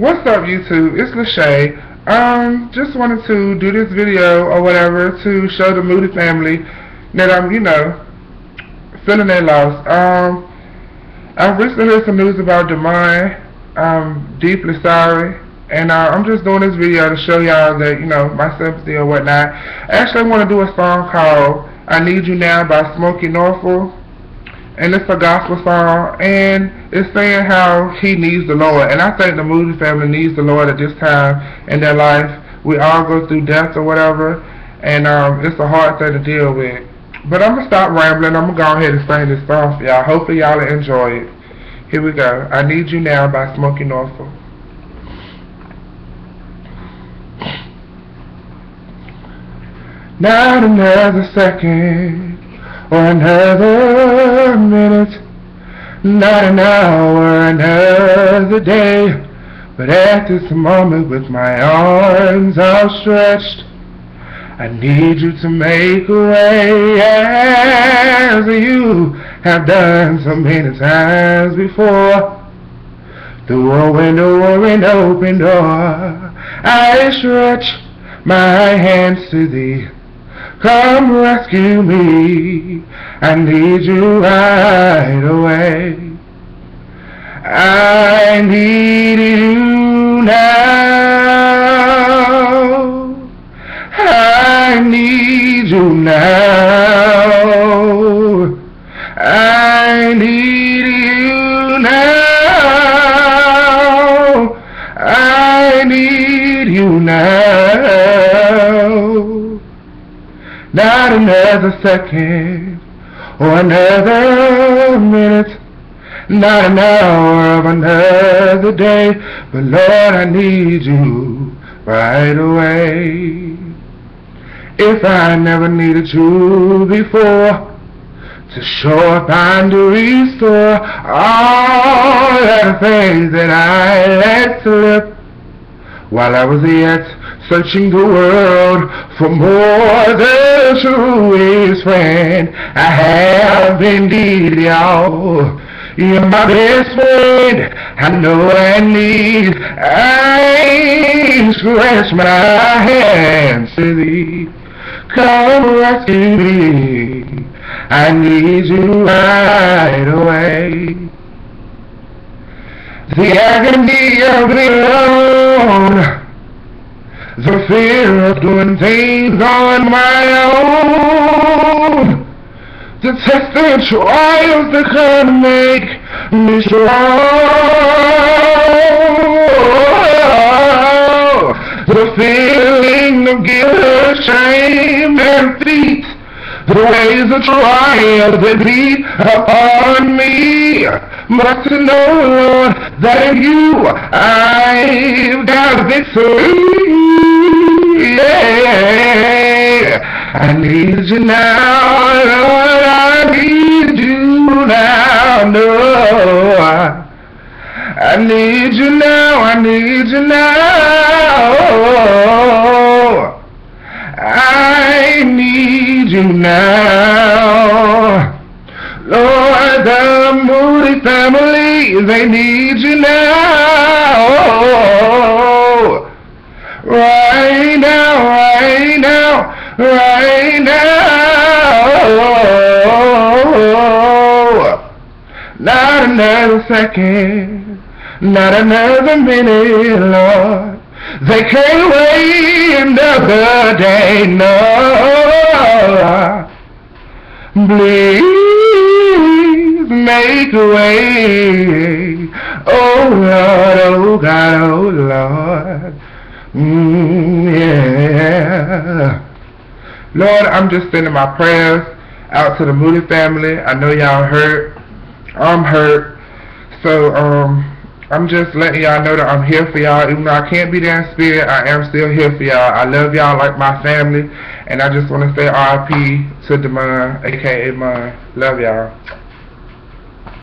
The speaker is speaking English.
What's up YouTube? It's LaShay. Um, just wanted to do this video or whatever to show the Moody family that I'm, you know, feeling their loss. Um, I've recently heard some news about Damon. I'm deeply sorry. And uh, I'm just doing this video to show y'all that, you know, my sympathy or whatnot. Actually, I want to do a song called I Need You Now by Smokie Norful and it's a gospel song, and it's saying how he needs the Lord. And I think the Moody family needs the Lord at this time in their life. We all go through death or whatever, and um, it's a hard thing to deal with. But I'm going to stop rambling. I'm going to go ahead and sing this song for y'all. Hopefully y'all enjoy it. Here we go. I Need You Now by Smokie Norful. Not another second another minute, not an hour, another day. But at this moment, with my arms outstretched, I need you to make a way as you have done so many times before. Through a window or an open door, I stretch my hands to thee. Come rescue me. I need you right away. I need you now. I need you now. I need you now. I need you now. Another second or another minute, not an hour of another day, but Lord, I need you right away. If I never needed you before, to show up and to restore all the things that I let slip while I was yet searching the world for more than a true friend. I have indeed, y'all. You're my best friend. I know I need. I stretch my hands to thee. Come rescue me. I need you right away. The agony of the alone the fear of doing things on my own. The tests and trials that can make me strong. The feeling of guilt, shame, and defeat. The ways of trial that beat upon me. But to know, that in you I've got victory. I need you now, Lord, I need you now, no. I need you now, I need you now. I need you now. Lord, the Moody family, they need you now. Right now, right now. Not another second, not another minute, Lord. They can't wait another day, no. Please make a way. Oh Lord, oh God, oh Lord. Mm. Lord, I'm just sending my prayers out to the Moody family. I know y'all hurt. I'm hurt. So, um, I'm just letting y'all know that I'm here for y'all. Even though I can't be there in spirit, I am still here for y'all. I love y'all like my family. And I just want to say RIP to Damon, a.k.a. Mon. Love y'all.